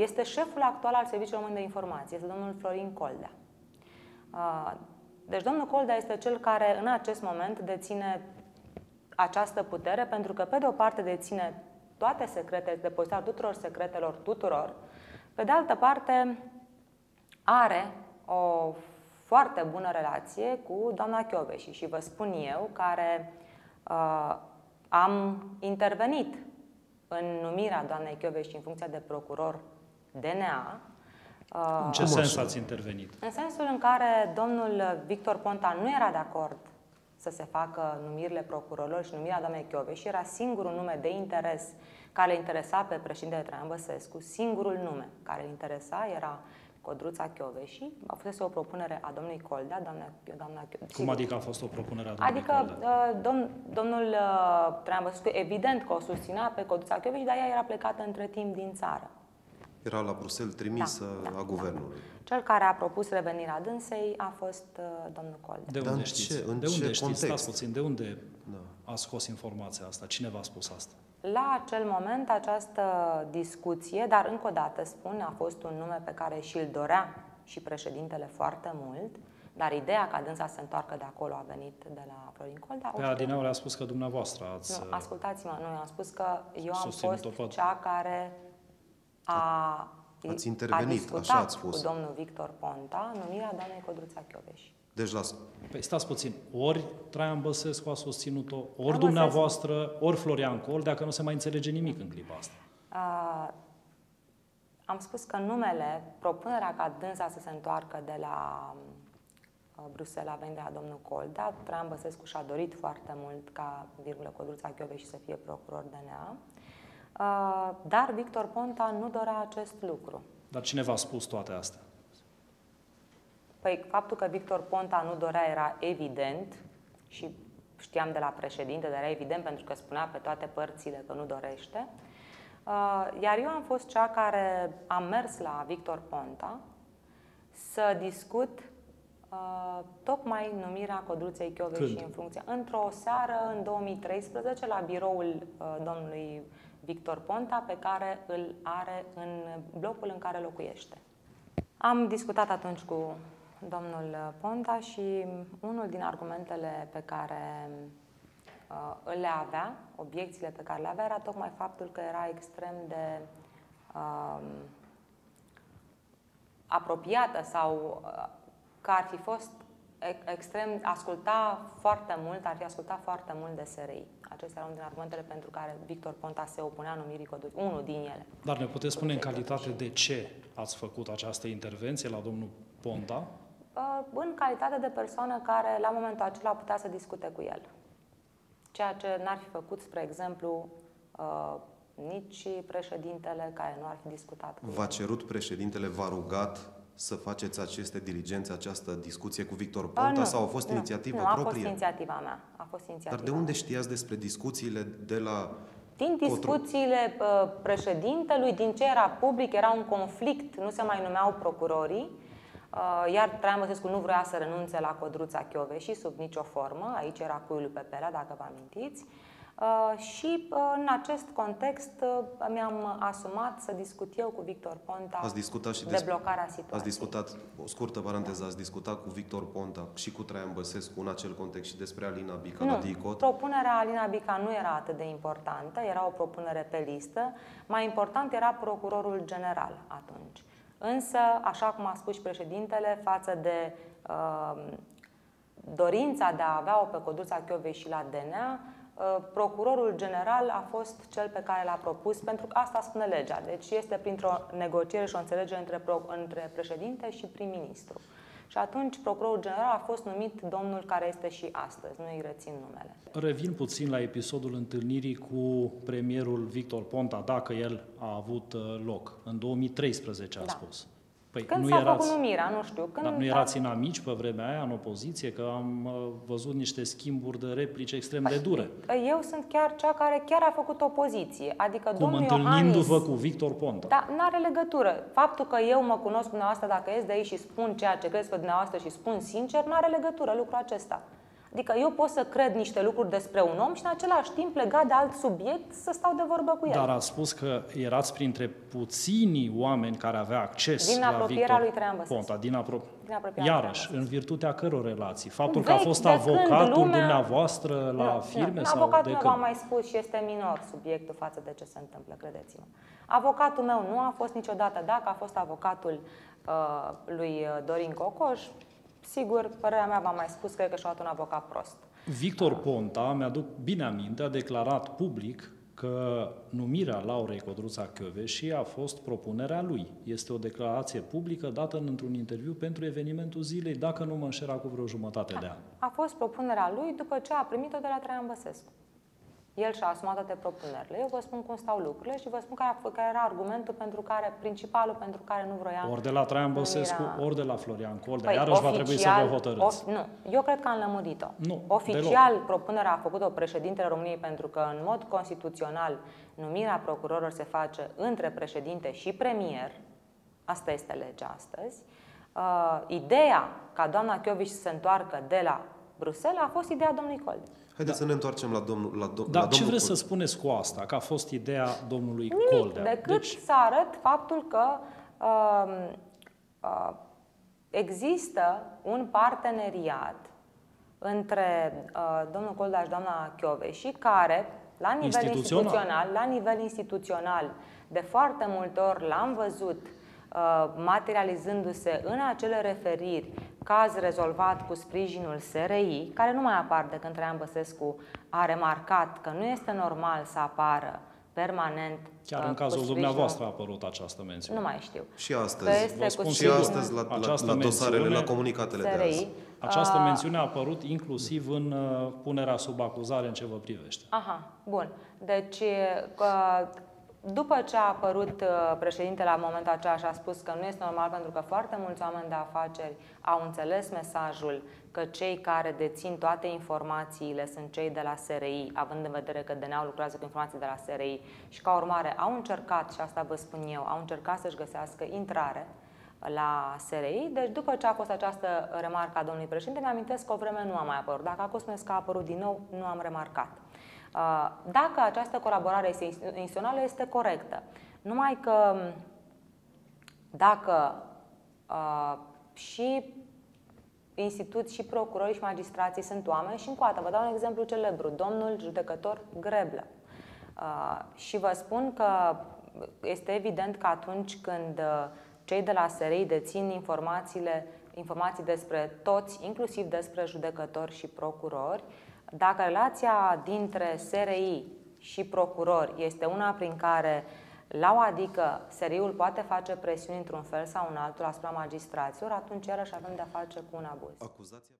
este șeful actual al Serviciului Român de Informație, este domnul Florin Coldea. Uh, deci domnul Coldea este cel care în acest moment deține această putere, pentru că pe de o parte deține toate secretele, depozitarea tuturor secretelor tuturor, pe de altă parte are o foarte bună relație cu doamna Chioveși și vă spun eu care uh, am intervenit în numirea doamnei Chioveși în funcția de procuror DNA. Uh, în ce sens ați intervenit? În sensul în care domnul Victor Ponta nu era de acord să se facă numirile procurorilor și numirea doamnei Chioveși era singurul nume de interes care îl interesa pe președintele Traian Băsescu, singurul nume care îl interesa era Codruța Chioveși. A fost o propunere a domnului Coldea, doamna, doamna Cum adică a fost o propunere a domnului Adică Coldea? Uh, dom, domnul uh, Traian Băsescu evident că o susținea pe Codruța Chioveși, dar ea era plecată între timp din țară. Era la Bruxelles trimisă da, da, a guvernului. Da. Cel care a propus revenirea dânsei a fost uh, domnul Coldea. De unde Dar știți? Ce, în de unde ce știți? Context? Stați puțin, de unde da. a scos informația asta? Cine v-a spus asta? La acel moment, această discuție, dar încă o dată spun, a fost un nume pe care și-l dorea și președintele foarte mult, dar ideea ca dânsa să se întoarcă de acolo a venit de la Florin Coldea. Pe Adineaur a spus că dumneavoastră ați... Nu, ascultați-mă, nu, am spus că eu am fost cea care a, ați intervenit, a discutat așa ați spus. cu domnul Victor Ponta numirea doamnei Codruța Chioveși. Deci la... Păi stați puțin, ori Traian Băsescu a susținut-o, ori Traian dumneavoastră, Băsescu. ori Florian Col, dacă nu se mai înțelege nimic în clipa asta. Uh, am spus că numele, propunerea ca dânsa să se întoarcă de la uh, Bruxelles a venit de la domnul Colda. Traian Băsescu și-a dorit foarte mult ca, virgulă, Codruța și să fie procuror DNA. Uh, dar Victor Ponta nu dorea acest lucru. Dar cine v-a spus toate astea? Păi faptul că Victor Ponta nu dorea era evident și știam de la președinte, dar era evident pentru că spunea pe toate părțile că nu dorește. Uh, iar eu am fost cea care am mers la Victor Ponta să discut uh, tocmai numirea Codruței și în funcție. Într-o seară, în 2013, la biroul uh, domnului Victor Ponta, pe care îl are în blocul în care locuiește. Am discutat atunci cu domnul Ponta și unul din argumentele pe care uh, le avea, obiecțiile pe care le avea, era tocmai faptul că era extrem de uh, apropiată sau uh, că ar fi fost extrem, asculta foarte mult, ar fi ascultat foarte mult de SRI. Acestea erau din argumentele pentru care Victor Ponta se opunea numirii codului, unul din ele. Dar ne puteți spune în calitate de ce ați făcut această intervenție la domnul Ponta? Uh, în calitate de persoană care la momentul acela putea să discute cu el. Ceea ce n-ar fi făcut, spre exemplu, uh, nici președintele care nu ar fi discutat. V-a cerut președintele, v-a rugat să faceți aceste diligențe, această discuție cu Victor uh, Ponta nu, sau a fost nu, inițiativă nu, proprie? a fost inițiativa mea. A fost inițiativa Dar de unde știați despre discuțiile de la din discuțiile președintelui, din ce era public, era un conflict, nu se mai numeau procurorii, Uh, iar Traian Băsescu nu vrea să renunțe la Codruța și sub nicio formă, aici era cuiul pe pelea, dacă vă amintiți. Uh, și uh, în acest context mi-am asumat să discut eu cu Victor Ponta ați discutat și de blocarea situației. Ați discutat, o scurtă paranteză, ați discutat cu Victor Ponta și cu Traian Băsescu în acel context și despre Alina Bica nu, la DICOT? propunerea Alina Bica nu era atât de importantă, era o propunere pe listă. Mai important era procurorul general atunci. Însă, așa cum a spus și președintele, față de uh, dorința de a avea-o pe Codruța și la DNA, uh, procurorul general a fost cel pe care l-a propus, pentru că asta spune legea. Deci este printr-o negociere și o înțelegere între, între președinte și prim-ministru. Și atunci procurorul general a fost numit domnul care este și astăzi, nu îi rețin numele. Revin puțin la episodul întâlnirii cu premierul Victor Ponta, dacă el a avut uh, loc. În 2013 a da. spus. Păi Când nu s-a erați, făcut numirea, nu știu. Când dar nu erați inamici pe vremea aia în opoziție, că am uh, văzut niște schimburi de replici extrem de dure. Păi, eu sunt chiar cea care chiar a făcut opoziție. Adică Cum, domnul întâlnindu-vă Iohannis, cu Victor Ponta. Da, nu are legătură. Faptul că eu mă cunosc cu dumneavoastră, dacă ies de aici și spun ceea ce crezi pe dumneavoastră și spun sincer, nu are legătură lucrul acesta. Adică eu pot să cred niște lucruri despre un om și în același timp, legat de alt subiect, să stau de vorbă cu el. Dar a spus că erați printre puținii oameni care avea acces din la Victor lui Traian Ponta. Din, apro... din Iarăși, în virtutea căror relații? Faptul că a fost avocatul lumea... dumneavoastră la nu, firme? Nu, sau avocatul meu v-am mai spus și este minor subiectul față de ce se întâmplă, credeți-mă. Avocatul meu nu a fost niciodată, dacă a fost avocatul uh, lui uh, Dorin Cocoș, Sigur, părerea mea v-am mai spus, cred că și-a un avocat prost. Victor Ponta, mi-aduc bine aminte, a declarat public că numirea Laurei Codruța și a fost propunerea lui. Este o declarație publică dată într-un interviu pentru evenimentul zilei, dacă nu mă înșera cu vreo jumătate de an. A fost propunerea lui după ce a primit-o de la Traian Băsescu. El și-a asumat toate propunerile. Eu vă spun cum stau lucrurile și vă spun care, care era argumentul pentru care, principalul pentru care nu vroia Ori de la Traian Băsescu, era... ori de la Florian Coldea. Păi, Iarăși oficial, va trebui să vă hotărâți. Of, nu, eu cred că am lămurit-o. Nu, Oficial, deloc. propunerea a făcut-o președintele României pentru că, în mod constituțional, numirea procurorilor se face între președinte și premier. Asta este legea astăzi. Uh, ideea ca doamna Chiovici să se întoarcă de la Bruxelles a fost ideea domnului Coldea. Haideți da. să ne întoarcem la domnul la, do- Dar la ce domnul vreți Col- să spuneți cu asta? Că a fost ideea domnului Nimic, Coldea. decât deci... să arăt faptul că uh, uh, există un parteneriat între uh, domnul Coldea și doamna și care, la nivel instituțional. instituțional, la nivel instituțional, de foarte multe ori l-am văzut uh, materializându-se în acele referiri caz rezolvat cu sprijinul SRI, care nu mai apar de când Traian Băsescu a remarcat că nu este normal să apară permanent Chiar în uh, cazul dumneavoastră a apărut această mențiune. Nu mai știu. Și astăzi. Vă spun și astăzi la, la, la dosarele, la comunicatele SRI, de azi. Această uh, mențiune a apărut inclusiv în uh, punerea sub acuzare în ce vă privește. Aha, bun. Deci, uh, după ce a apărut uh, președintele la momentul acela și a spus că nu este normal pentru că foarte mulți oameni de afaceri au înțeles mesajul că cei care dețin toate informațiile sunt cei de la SRI, având în vedere că DNA lucrează cu informații de la SRI și ca urmare au încercat, și asta vă spun eu, au încercat să-și găsească intrare la SRI. Deci după ce a fost această remarcă a domnului președinte, mi-amintesc că o vreme nu a mai apărut. Dacă acum spuneți că a apărut din nou, nu am remarcat. Uh, dacă această colaborare este instituțională, este corectă. Numai că dacă uh, și instituții, și procurori, și magistrații sunt oameni și încă o dată, vă dau un exemplu celebru, domnul judecător Greblă. Uh, și vă spun că este evident că atunci când cei de la SRI dețin informațiile, informații despre toți, inclusiv despre judecători și procurori, dacă relația dintre SRI și procurori este una prin care la o adică SRI-ul poate face presiuni într-un fel sau un altul asupra magistraților, atunci iarăși avem de-a face cu un abuz. Acuzația